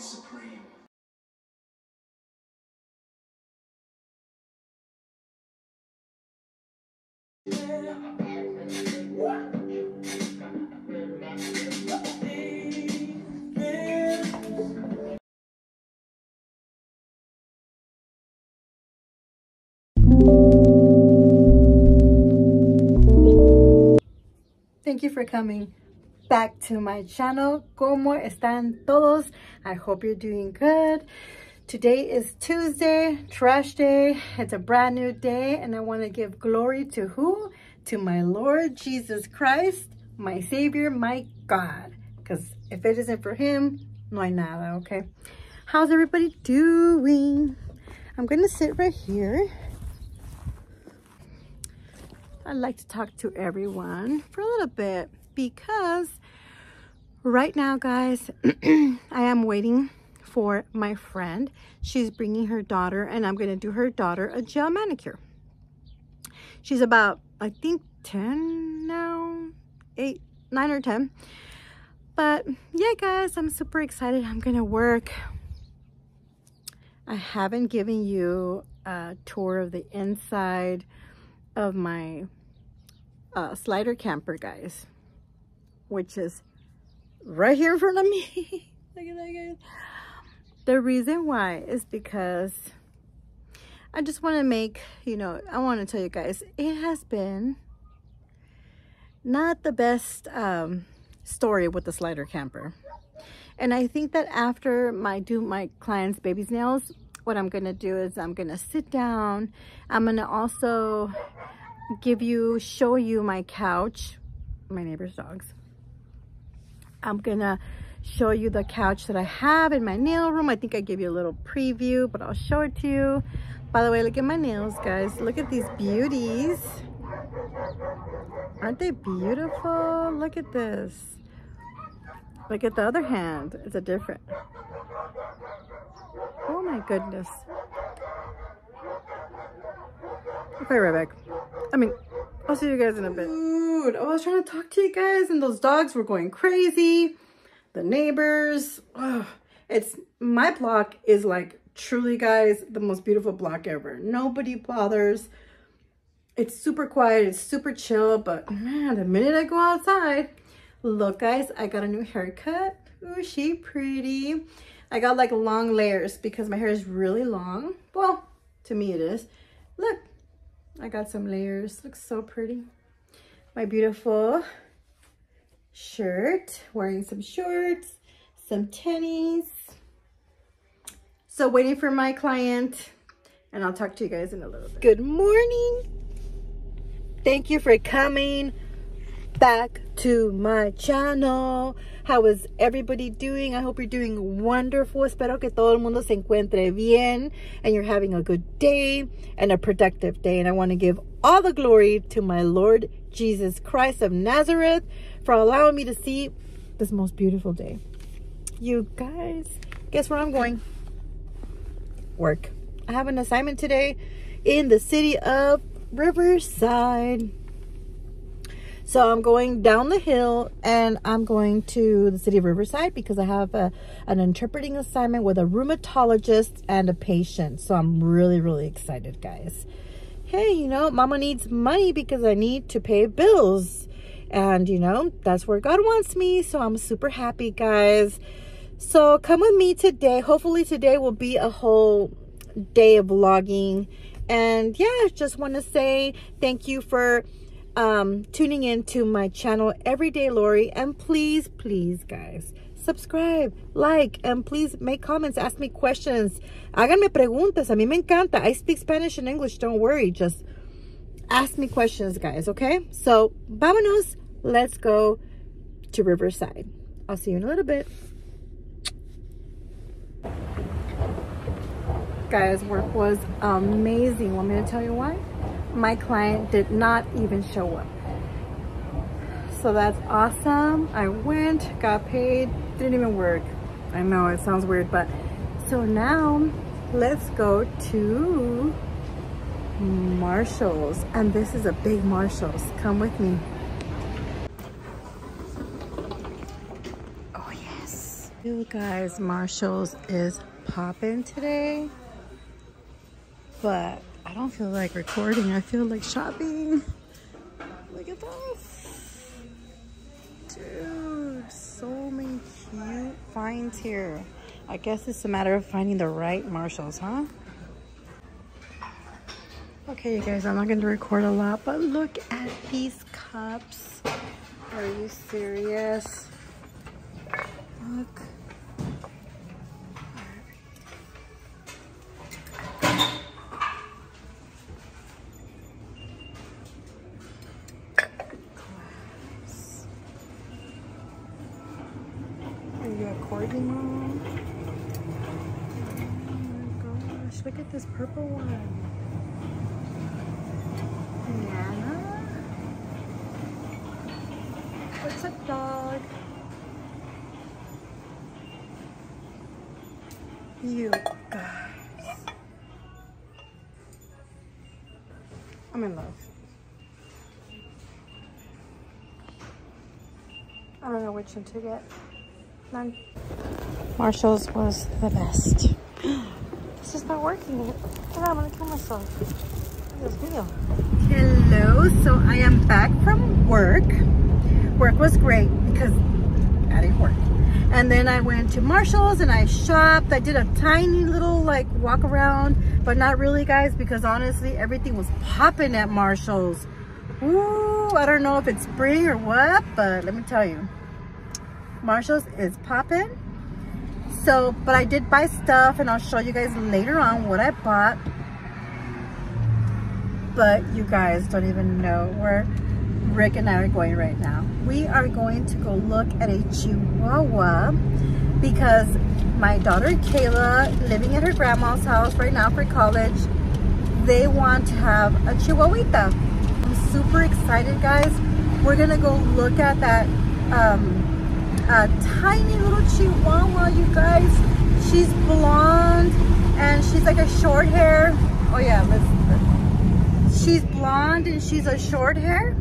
supreme. Thank you for coming back to my channel. ¿Cómo están todos? I hope you're doing good. Today is Tuesday, trash day. It's a brand new day and I want to give glory to who? To my Lord Jesus Christ, my Savior, my God. Because if it isn't for him, no hay nada, okay? How's everybody doing? I'm going to sit right here. I'd like to talk to everyone for a little bit because right now, guys, I am waiting for my friend. She's bringing her daughter and I'm going to do her daughter a gel manicure. She's about, I think, 10 now, 8, 9 or 10. But yeah, guys, I'm super excited. I'm going to work. I haven't given you a tour of the inside of my uh, slider camper, guys, which is right here in front of me. Look at that, guys. The reason why is because I just want to make, you know, I want to tell you guys, it has been not the best um, story with the slider camper. And I think that after my do my clients' baby's nails, what I'm going to do is I'm going to sit down. I'm going to also give you, show you my couch, my neighbor's dogs. I'm gonna show you the couch that I have in my nail room. I think I gave you a little preview, but I'll show it to you. By the way, look at my nails, guys. Look at these beauties. Aren't they beautiful? Look at this. Look at the other hand. It's a different. Oh my goodness. Okay, back. I mean, I'll see you guys in a bit. Dude, I was trying to talk to you guys and those dogs were going crazy. The neighbors. Oh, it's my block is like truly guys the most beautiful block ever. Nobody bothers. It's super quiet. It's super chill. But man, the minute I go outside, look guys, I got a new haircut. Ooh, she pretty. I got like long layers because my hair is really long. Well, to me it is. Look, I got some layers. Looks so pretty. My beautiful shirt. Wearing some shorts, some tennies. So waiting for my client. And I'll talk to you guys in a little bit. Good morning. Thank you for coming back to my channel. How is everybody doing? I hope you're doing wonderful. Espero que todo el mundo se encuentre bien and you're having a good day and a productive day. And I want to give all the glory to my Lord Jesus Christ of Nazareth for allowing me to see this most beautiful day. You guys, guess where I'm going? Work. I have an assignment today in the city of Riverside. So I'm going down the hill and I'm going to the city of Riverside because I have a, an interpreting assignment with a rheumatologist and a patient. So I'm really, really excited, guys. Hey, you know, mama needs money because I need to pay bills. And, you know, that's where God wants me. So I'm super happy, guys. So come with me today. Hopefully today will be a whole day of vlogging. And yeah, just want to say thank you for um, tuning in to my channel, Everyday Lori. And please, please, guys, subscribe, like, and please make comments, ask me questions. Háganme preguntas. A mí me encanta. I speak Spanish and English. Don't worry. Just ask me questions, guys, okay? So, vámonos. Let's go to Riverside. I'll see you in a little bit. Guys, work was amazing. Want me to tell you why? My client did not even show up. So that's awesome. I went, got paid, didn't even work. I know it sounds weird, but so now let's go to Marshall's. And this is a big Marshall's. Come with me. Oh yes. You guys, Marshall's is popping today, but I don't feel like recording. I feel like shopping. Look at this. Dude, so many cute finds here. I guess it's a matter of finding the right Marshalls, huh? Okay, you guys, I'm not going to record a lot, but look at these cups. Are you serious? Look. Are you a corgi mom? Oh my gosh, look at this purple one. Nana? What's a dog? You guys. I'm in love. I don't know which one to get. None. Marshall's was the best. This is not working. Oh, I'm gonna kill myself. Hello, so I am back from work. Work was great because I didn't work. And then I went to Marshall's and I shopped. I did a tiny little like walk around, but not really guys because honestly everything was popping at Marshall's. Ooh, I don't know if it's spring or what, but let me tell you. Marshall's is popping. So, but I did buy stuff and I'll show you guys later on what I bought. But you guys don't even know where Rick and I are going right now. We are going to go look at a Chihuahua because my daughter Kayla, living at her grandma's house right now for college, they want to have a Chihuahuita. I'm super excited, guys. We're gonna go look at that um, a tiny little Chihuahua, you guys. She's blonde and she's like a short hair. Oh yeah, let's, she's blonde and she's a short hair.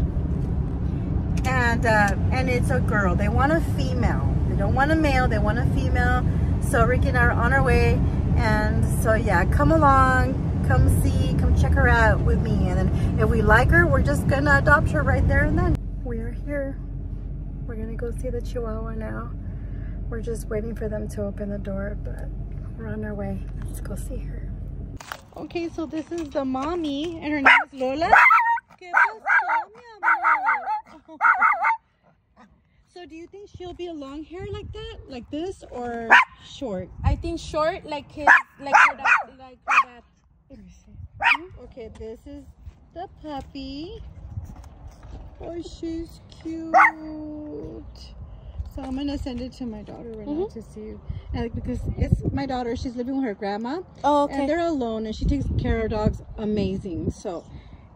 And uh, and it's a girl. They want a female. They don't want a male, they want a female. So Ricky and I are on our way. And so yeah, come along, come see, come check her out with me. And then if we like her, we're just gonna adopt her right there and then. We are here. We're gonna go see the Chihuahua now. We're just waiting for them to open the door, but we're on our way. Let's go see her. Okay, so this is the mommy, and her name is Lola. ¿Qué pasó, mi amor? So do you think she'll be a long hair like that, like this, or short? I think short, like his, like her that, like her that. Let me see. Okay, this is the puppy. Oh, she's cute. So I'm gonna send it to my daughter right now mm-hmm. to see, and like, because it's my daughter. She's living with her grandma, Oh, and they're alone, and she takes care of dogs amazing. So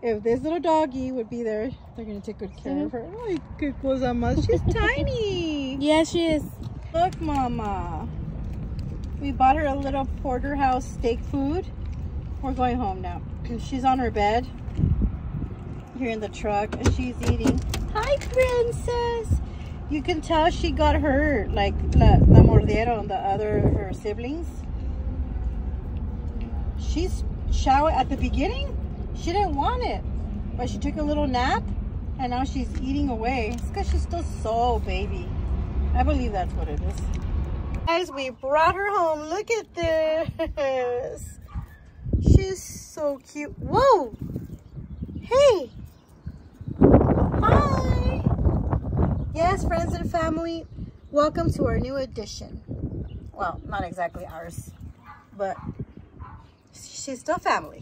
if this little doggy would be there, they're gonna take good care of mm-hmm. her. Ay, qué cosa más. She's tiny. Yeah, she is. Look, Mama. We bought her a little porterhouse steak food. We're going home now because she's on her bed here in the truck and she's eating. Hi, princess. You can tell she got hurt, like la, la mordieron, the other her siblings. She's showered at the beginning. She didn't want it, but she took a little nap and now she's eating away. It's because she's still so baby. I believe that's what it is. Guys, we brought her home. Look at this. She's so cute. Whoa. Hey. Hi. Yes, friends and family, welcome to our new addition. Well, not exactly ours, but she's still family.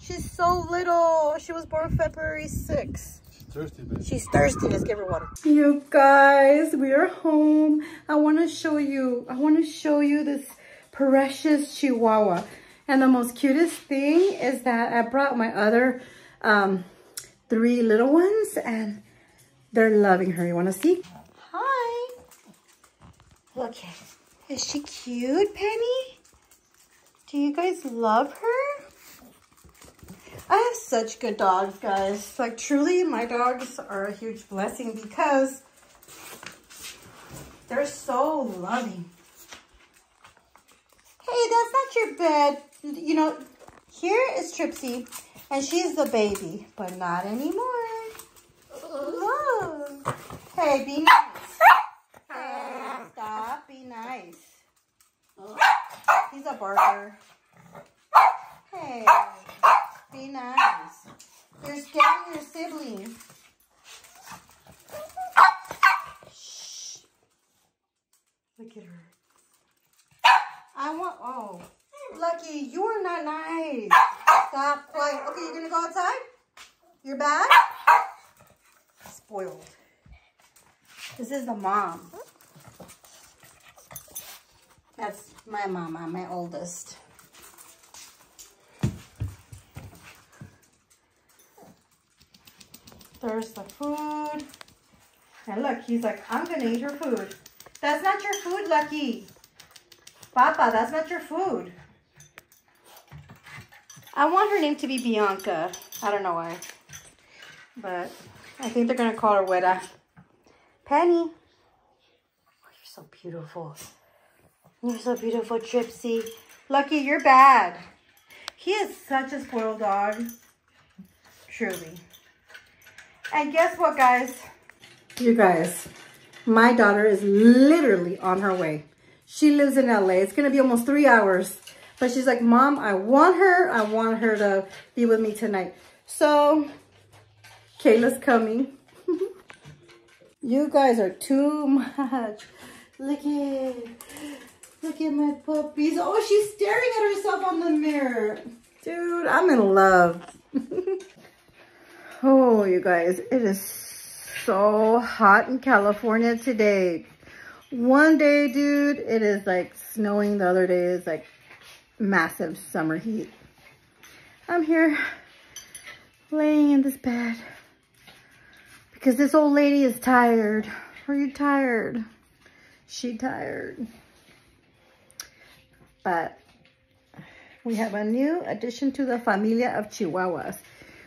She's so little. She was born February 6th. Thirsty, bitch. She's thirsty. Let's give her water. You guys, we are home. I want to show you, I want to show you this precious Chihuahua. And the most cutest thing is that I brought my other um, three little ones and they're loving her. You want to see? Hi. Look, is she cute, Penny? Do you guys love her? I have such good dogs, guys. Like, truly, my dogs are a huge blessing because They're so loving. Hey, that's not your bed. You know, here is Tripsy, and she's the baby, but not anymore. Uh-huh. Look. Hey, be nice. Hey, stop, be nice. He's a barker. Hey, be nice. You're scaring your sibling. Shh. Look at her. I want, oh, Lucky, you are not nice. Stop, quiet. Okay, you're gonna go outside? You're bad? Spoiled. This is the mom. That's my mama, my oldest. There's the food. And look, he's like, I'm gonna eat her food. That's not your food, Lucky. Papa, that's not your food. I want her name to be Bianca. I don't know why. But I think they're gonna call her Weta. Penny. Beautiful. You're so beautiful, Tripsy. Lucky, you're bad. He is such a spoiled dog. Truly. And guess what, guys? You guys, my daughter is literally on her way. She lives in LA. It's going to be almost three hours. But she's like, Mom, I want her. I want her to be with me tonight. So, Kayla's coming. you guys are too much. Look at, look at my puppies. Oh, she's staring at herself on the mirror. Dude, I'm in love. oh, you guys, it is so hot in California today. One day, dude, it is like snowing. The other day is like massive summer heat. I'm here laying in this bed because this old lady is tired. Are you tired? She tired. But we have a new addition to the familia of Chihuahuas.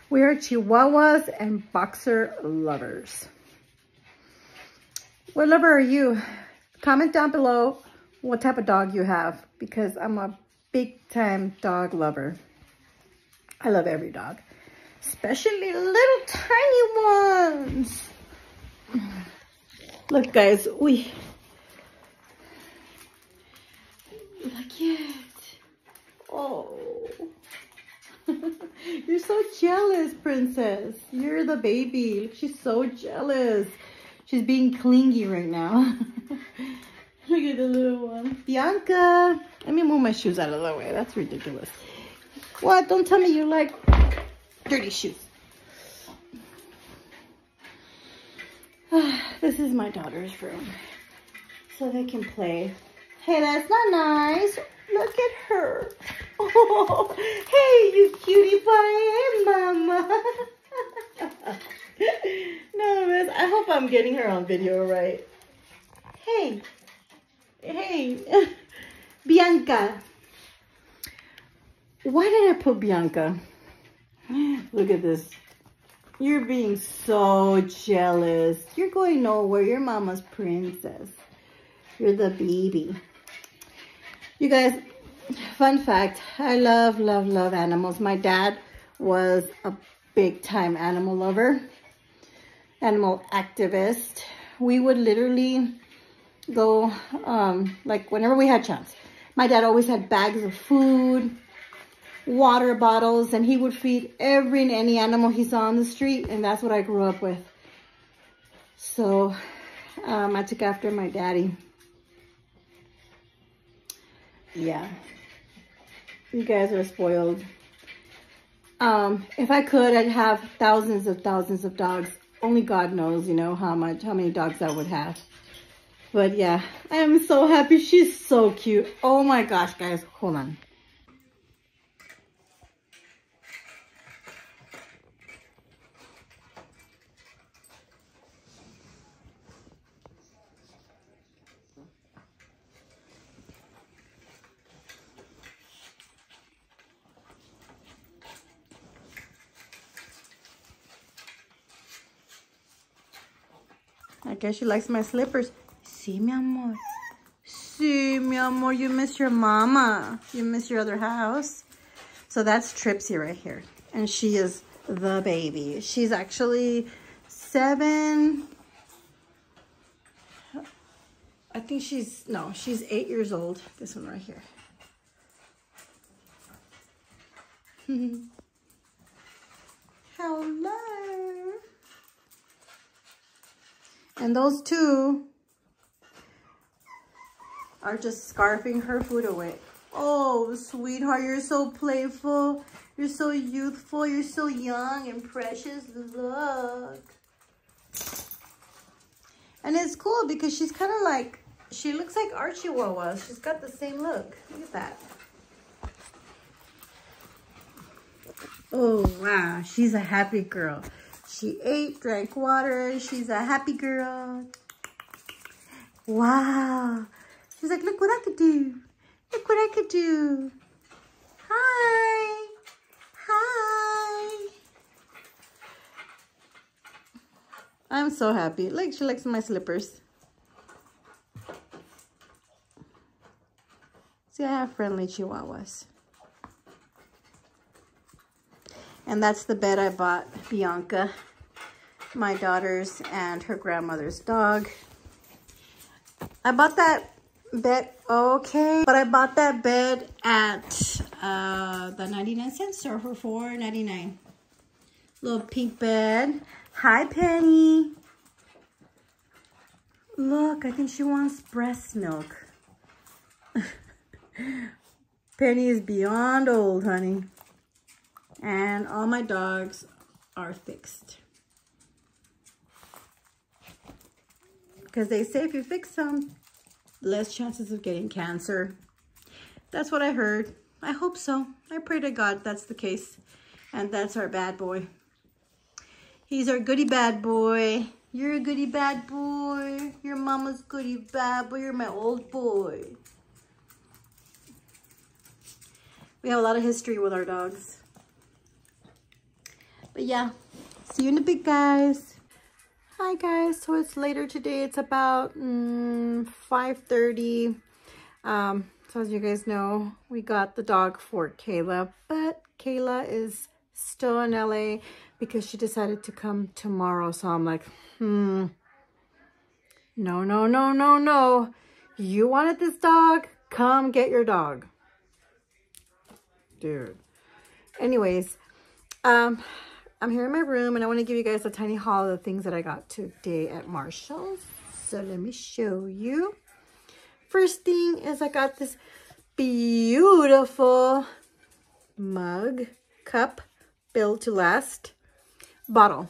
We are Chihuahuas and boxer lovers. What lover are you? Comment down below what type of dog you have because I'm a big time dog lover. I love every dog, especially little tiny ones. Look guys, we, at it. Oh, you're so jealous, princess. You're the baby. She's so jealous. She's being clingy right now. Look at the little one. Bianca. Let me move my shoes out of the way. That's ridiculous. What? Don't tell me you like dirty shoes. this is my daughter's room. So they can play. Hey, that's not nice. Look at her. Oh, hey, you cutie pie. Mama. no, miss. I hope I'm getting her on video right. Hey. Hey. Bianca. Why did I put Bianca? Look at this. You're being so jealous. You're going nowhere. You're mama's princess. You're the baby. You guys, fun fact. I love, love, love animals. My dad was a big time animal lover, animal activist. We would literally go, um, like whenever we had chance. My dad always had bags of food, water bottles, and he would feed every and any animal he saw on the street, and that's what I grew up with. So um, I took after my daddy. Yeah. You guys are spoiled. Um, if I could, I'd have thousands of thousands of dogs. Only God knows, you know, how much, how many dogs I would have. But yeah, I am so happy. She's so cute. Oh my gosh, guys. Hold on. Guess she likes my slippers. See, mi amor. See, mi amor, you miss your mama. You miss your other house. So that's Tripsy right here. And she is the baby. She's actually seven. I think she's, no, she's eight years old. This one right here. Hello. And those two are just scarfing her food away. Oh, sweetheart, you're so playful. You're so youthful. You're so young and precious. Look. And it's cool because she's kind of like, she looks like our Chihuahua. She's got the same look. Look at that. Oh, wow. She's a happy girl. She ate, drank water. She's a happy girl. Wow. She's like, look what I could do. Look what I could do. Hi. Hi. I'm so happy. Like, she likes my slippers. See, I have friendly chihuahuas. And that's the bed I bought Bianca, my daughter's and her grandmother's dog. I bought that bed, okay, but I bought that bed at uh, the 99 cent store for $4.99. Little pink bed. Hi, Penny. Look, I think she wants breast milk. Penny is beyond old, honey and all my dogs are fixed. Because they say if you fix them, less chances of getting cancer. That's what I heard. I hope so. I pray to God that's the case. And that's our bad boy. He's our goody bad boy. You're a goody bad boy. Your mama's goody bad boy. You're my old boy. We have a lot of history with our dogs. But yeah, see you in a bit, guys. Hi, guys. So it's later today. It's about mm, 5.30. Um, so as you guys know, we got the dog for Kayla. But Kayla is still in LA because she decided to come tomorrow. So I'm like, hmm. No, no, no, no, no. You wanted this dog? Come get your dog. Dude. Anyways, um, I'm here in my room and I want to give you guys a tiny haul of the things that I got today at Marshall's. So let me show you. First thing is I got this beautiful mug, cup, built to last bottle.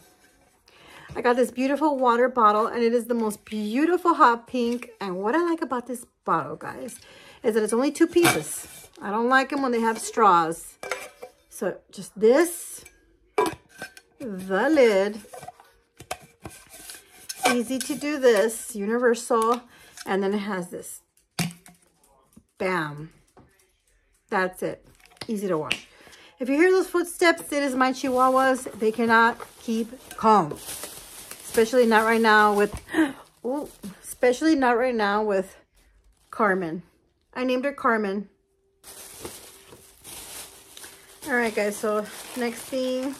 I got this beautiful water bottle and it is the most beautiful hot pink. And what I like about this bottle, guys, is that it's only two pieces. I don't like them when they have straws. So just this the lid. Easy to do this, universal. And then it has this. Bam. That's it. Easy to wash. If you hear those footsteps, it is my chihuahuas. They cannot keep calm. Especially not right now with, oh, especially not right now with Carmen. I named her Carmen. All right, guys, so next thing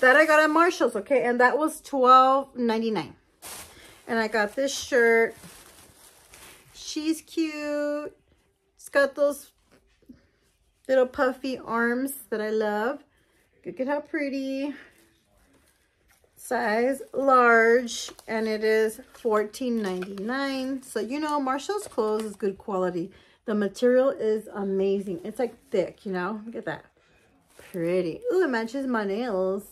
that I got at Marshall's, okay? And that was $12.99. And I got this shirt. She's cute. It's got those little puffy arms that I love. Look at how pretty. Size large. And it is $14.99. So, you know, Marshall's clothes is good quality. The material is amazing. It's like thick, you know? Look at that. Pretty. Ooh, it matches my nails.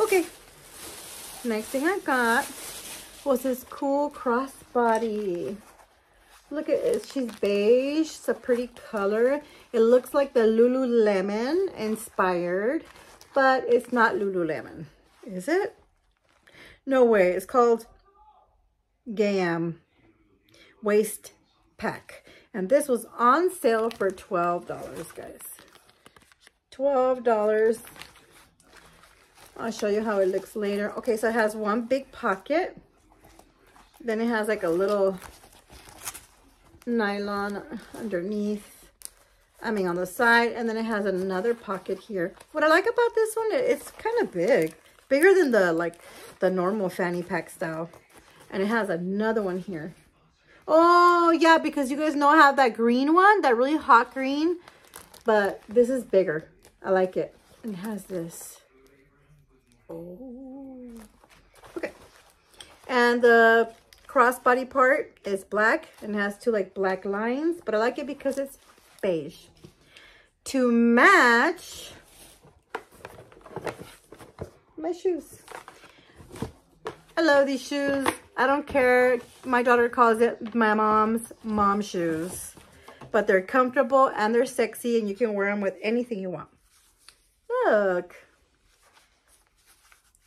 Okay. Next thing I got was this cool crossbody. Look at it. She's beige. It's a pretty color. It looks like the Lululemon inspired, but it's not Lululemon. Is it? No way. It's called Gam Waist Pack. And this was on sale for $12, guys. $12. I'll show you how it looks later. Okay, so it has one big pocket. Then it has like a little nylon underneath. I mean on the side. And then it has another pocket here. What I like about this one, it's kind of big. Bigger than the like the normal fanny pack style. And it has another one here. Oh, yeah, because you guys know I have that green one, that really hot green. But this is bigger. I like it. And it has this. Oh. Okay. And the crossbody part is black and has two like black lines. But I like it because it's beige. To match my shoes. I love these shoes. I don't care. My daughter calls it my mom's mom shoes. But they're comfortable and they're sexy and you can wear them with anything you want. Look.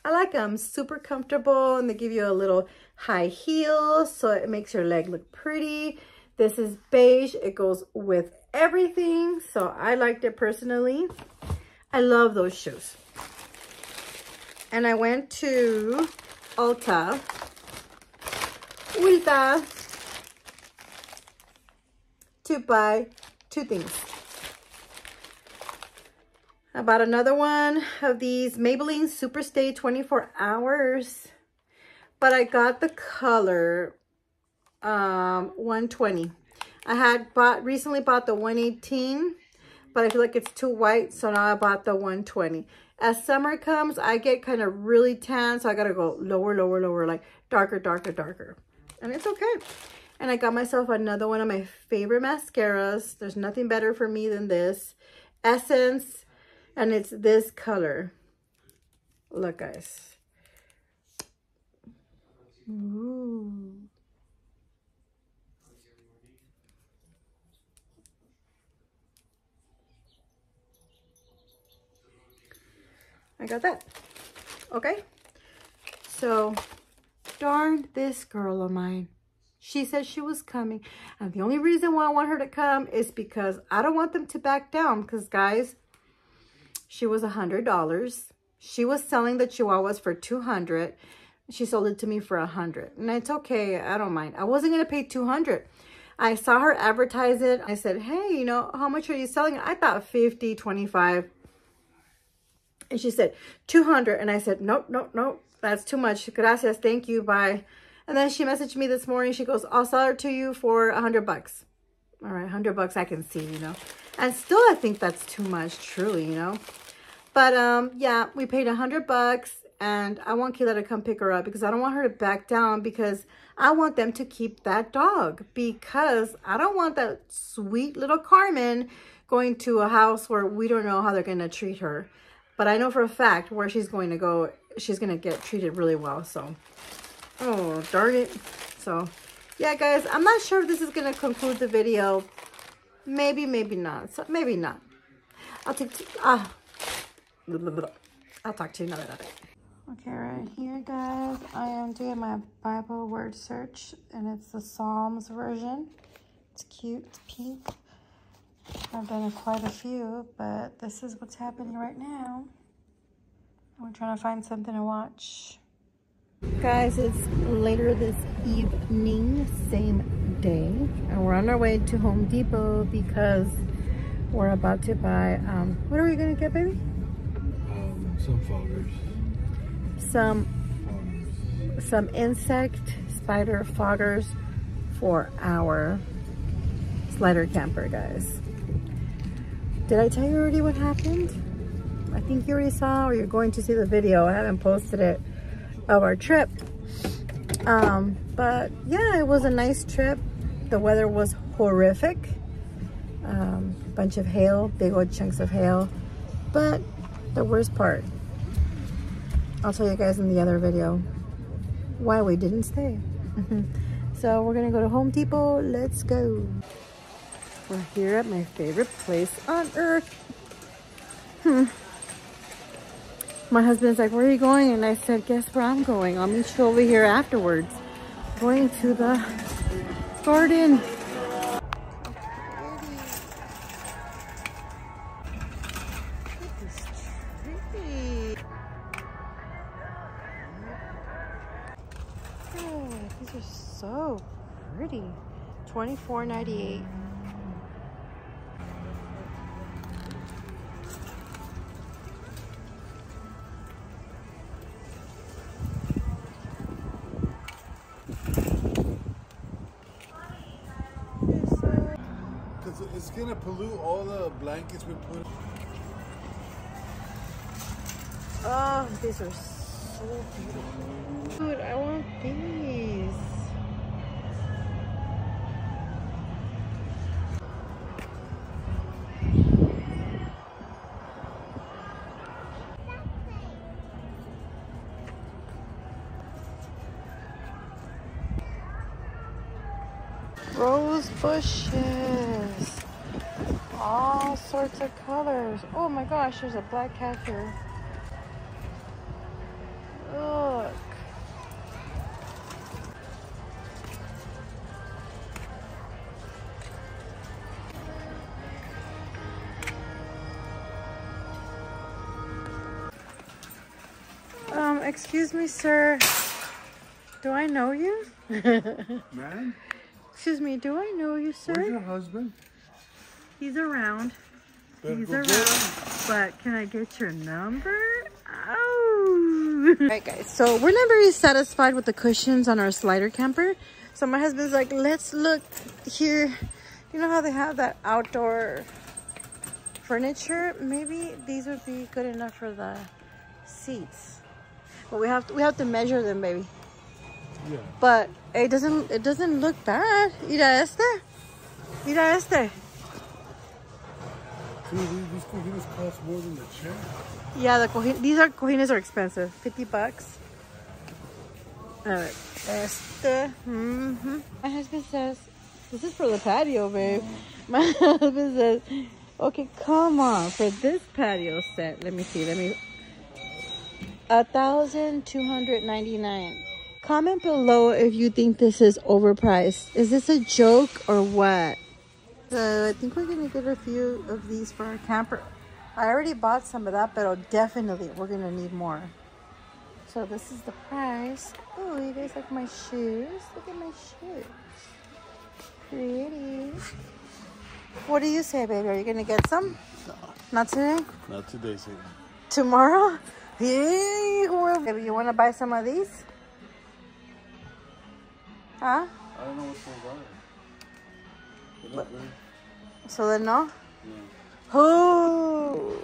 I like them. Super comfortable and they give you a little high heel so it makes your leg look pretty. This is beige. It goes with everything. So I liked it personally. I love those shoes. And I went to Ulta Ulta to buy two things. I bought another one of these Maybelline Superstay 24 Hours. But I got the color um, 120. I had bought recently bought the 118, but I feel like it's too white, so now I bought the 120. As summer comes, I get kind of really tan, so I gotta go lower, lower, lower, like darker, darker, darker and it's okay. And I got myself another one of my favorite mascaras. There's nothing better for me than this. Essence, and it's this color. Look, guys. Ooh. I got that. Okay. So darn this girl of mine. She said she was coming. And the only reason why I want her to come is because I don't want them to back down. Because, guys, she was a $100. She was selling the Chihuahuas for 200 She sold it to me for a 100 And it's okay. I don't mind. I wasn't going to pay 200 I saw her advertise it. I said, hey, you know, how much are you selling? I thought 50 25 And she said, 200 And I said, nope, nope, nope that's too much. Gracias. Thank you. Bye. And then she messaged me this morning. She goes, I'll sell her to you for a hundred bucks. All right, hundred bucks I can see, you know. And still, I think that's too much, truly, you know. But, um, yeah, we paid a hundred bucks. And I want Kayla to come pick her up because I don't want her to back down because I want them to keep that dog because I don't want that sweet little Carmen going to a house where we don't know how they're going to treat her. But I know for a fact where she's going to go she's going to get treated really well. So, oh, darn it. So, yeah, guys, I'm not sure if this is going to conclude the video. Maybe, maybe not. So, maybe not. I'll take, ah, I'll talk to you another day. Okay, right here, guys, I am doing my Bible word search, and it's the Psalms version. It's cute, it's pink. I've done quite a few, but this is what's happening right now. We're trying to find something to watch. Guys, it's later this evening, same day, and we're on our way to Home Depot because we're about to buy, um, what are we gonna get, baby? Some foggers. Some, some insect spider foggers for our slider camper, guys. Did I tell you already what happened? I think you already saw or you're going to see the video. I haven't posted it of our trip. Um, but yeah, it was a nice trip. The weather was horrific. Um, bunch of hail, big old chunks of hail. But the worst part, I'll tell you guys in the other video why we didn't stay. so we're gonna go to Home Depot. Let's go. We're here at my favorite place on earth. Hmm my husband's like, where are you going? And I said, guess where I'm going? I'll meet you over here afterwards. Going to the garden. four ninety eight. it's gonna pollute all the blankets we put. Oh, these are so beautiful. Dude, I want these. Rose bushes. All sorts of colors. Oh my gosh, there's a black cat here. Look. Um, excuse me, sir. Do I know you? Man, excuse me, do I know you, sir? where's your husband? He's around. Better He's around. him. But can I get your number? Oh. Alright guys, so we're not very satisfied with the cushions on our slider camper. So my husband's like, let's look here. You know how they have that outdoor furniture? Maybe these would be good enough for the seats. But we have to, we have to measure them, baby. Yeah. But it doesn't it doesn't look bad. Mira este. Mira este. Dude, these cojines cost more than the chair. Yeah, the cojines, these are cojines are expensive. 50 bucks. All right. Este. Mm -hmm. My husband says, this is for the patio, babe. My husband says, okay, come on. For this patio set, let me see. Let me. 1299 Comment below if you think this is overpriced. Is this a joke or what? So I think we're gonna get a few of these for our camper. I already bought some of that, but definitely we're gonna need more. So this is the price. Oh, you guys like my shoes? Look at my shoes. Pretty. What do you say, baby? Are you gonna get some? Not today? Not today, Satan. Tomorrow? Yeah. well, Baby, you wanna buy some of these? Huh? I don't know what's going on. They. So then no? Yeah. Oh!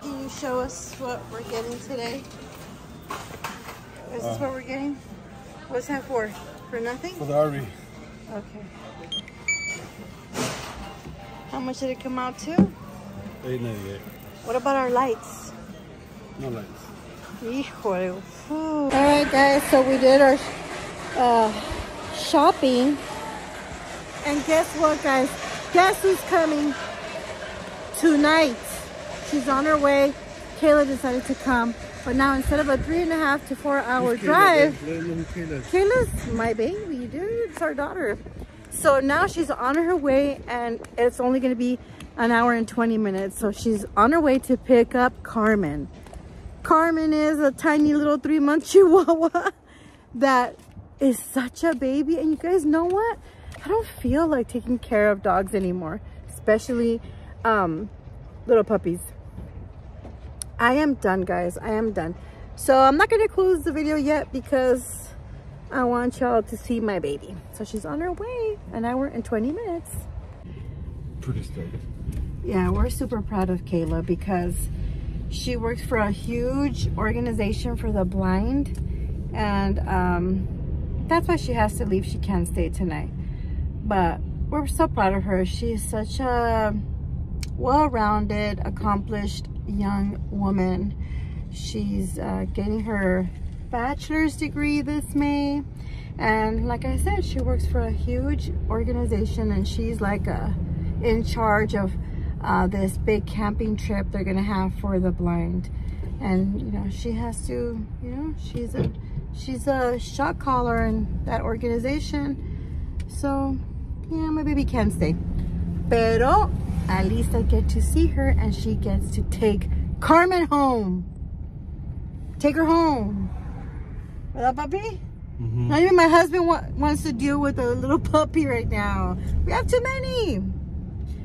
Can you show us what we're getting today? Is this what we're getting? What's that for? For nothing? For the RV. Okay. How much did it come out to? Eight ninety eight. What about our lights? No lights. Híjole. All right, guys. So we did our uh, shopping, and guess what, guys? Guess who's coming tonight? She's on her way. Kayla decided to come, but now instead of a three and a half to four hour Kayla, drive, babe? Let them know who Kayla. Kayla's my baby, dude. It's our daughter. So now she's on her way, and it's only going to be an hour and 20 minutes. So she's on her way to pick up Carmen. Carmen is a tiny little three month chihuahua that is such a baby. And you guys know what? I don't feel like taking care of dogs anymore, especially um, little puppies. I am done, guys. I am done. So I'm not going to close the video yet because I want y'all to see my baby. So she's on her way, an hour and 20 minutes. Pretty stoked. Yeah, we're super proud of Kayla because she works for a huge organization for the blind. And um, that's why she has to leave. She can't stay tonight. But we're so proud of her. She's such a well-rounded, accomplished young woman. She's uh, getting her bachelor's degree this May. And like I said, she works for a huge organization and she's like a, in charge of uh, this big camping trip they're gonna have for the blind. And you know, she has to, you know, she's a she's a shot caller in that organization. So yeah, my baby can stay. Pero at least I get to see her and she gets to take Carmen home. Take her home. ¿Verdad, papi? Mhm. Not even my husband wa- wants to deal with a little puppy right now. We have too many.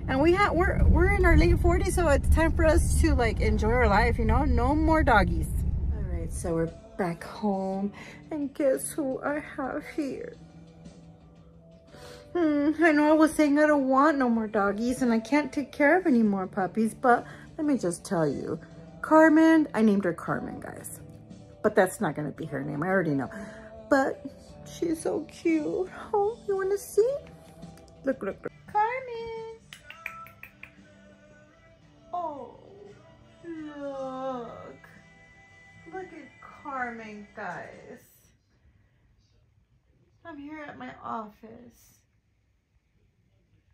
And we have we're we're in our late 40s, so it's time for us to like enjoy our life, you know? No more doggies. All right, so we're back home. And guess who I have here? Hmm, I know I was saying I don't want no more doggies and I can't take care of any more puppies, but let me just tell you, Carmen, I named her Carmen, guys. But that's not gonna be her name, I already know. But she's so cute. Oh, you wanna see? Look, look, look. Carmen. Oh, look. Look at Carmen, guys. I'm here at my office.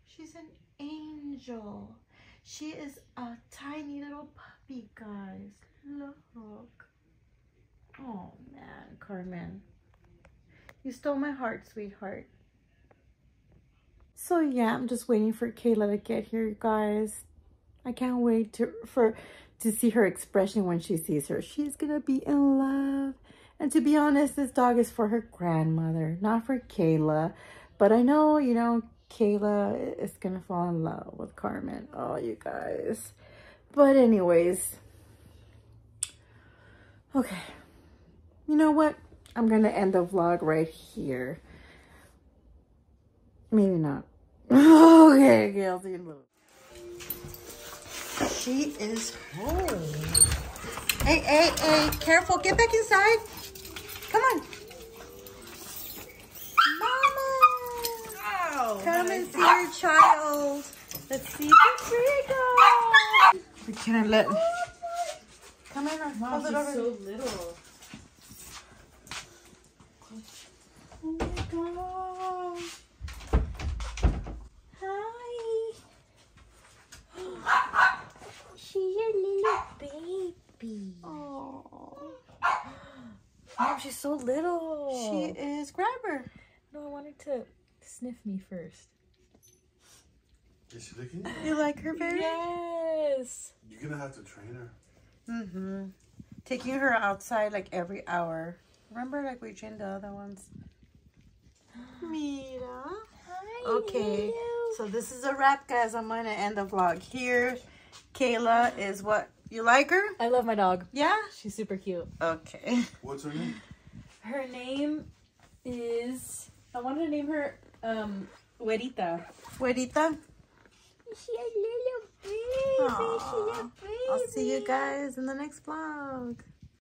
She's an angel. She is a tiny little puppy, guys. Look. Oh, man, Carmen. You stole my heart, sweetheart. So, yeah, I'm just waiting for Kayla to get here, guys. I can't wait to for to see her expression when she sees her. She's gonna be in love. And to be honest, this dog is for her grandmother, not for Kayla. But I know, you know, Kayla is gonna fall in love with Carmen. Oh, you guys. But anyways, okay. You know what? I'm gonna end the vlog right here. Maybe not. okay, okay, I'll see you in a little. She is home. Hey, hey, hey, careful. Get back inside. Come on. Mama. Come and see your child. Let's see the freedom. We can't let. Come in. Hold it over. little. Oh my god. Hi. She's a little baby. Oh. Mom, she's so little. She is. Grab her. No, I wanted to sniff me first. Is she licking? You like her, baby? Yes. You're gonna have to train her. Mm-hmm. Taking her outside like every hour. Remember like we trained the other ones? Mira. Hi, Okay. So this is a wrap, guys. I'm gonna end the vlog here. Kayla is what? You like her? I love my dog. Yeah? She's super cute. Okay. What's her name? Her name is. I wanted to name her um Güerita. Juanita, She's a little baby. Aw. I'll see you guys in the next vlog.